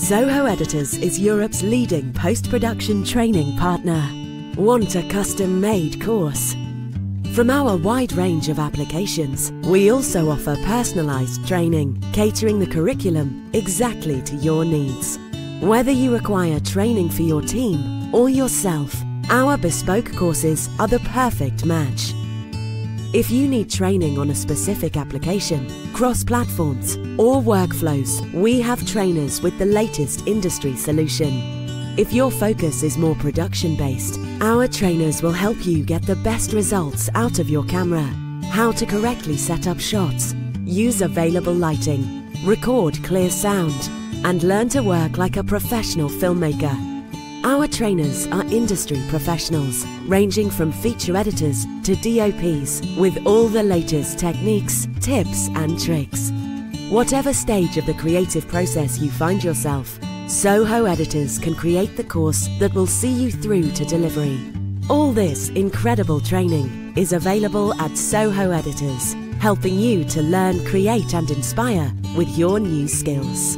Soho Editors is Europe's leading post-production training partner. Want a custom-made course? From our wide range of applications, we also offer personalised training, catering the curriculum exactly to your needs. Whether you require training for your team or yourself, our bespoke courses are the perfect match. If you need training on a specific application, cross-platforms or workflows, we have trainers with the latest industry solution. If your focus is more production-based, our trainers will help you get the best results out of your camera, how to correctly set up shots, use available lighting, record clear sound, and learn to work like a professional filmmaker. Our trainers are industry professionals, ranging from feature editors to DOPs, with all the latest techniques, tips, and tricks. Whatever stage of the creative process you find yourself, Soho Editors can create the course that will see you through to delivery. All this incredible training is available at Soho Editors, helping you to learn, create, and inspire with your new skills.